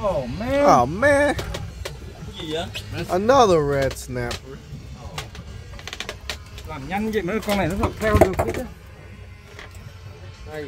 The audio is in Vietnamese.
Oh, man. Oh man, Yeah. another red snapper. Làm nhanh vậy mới con này nó theo được chứ. Đây.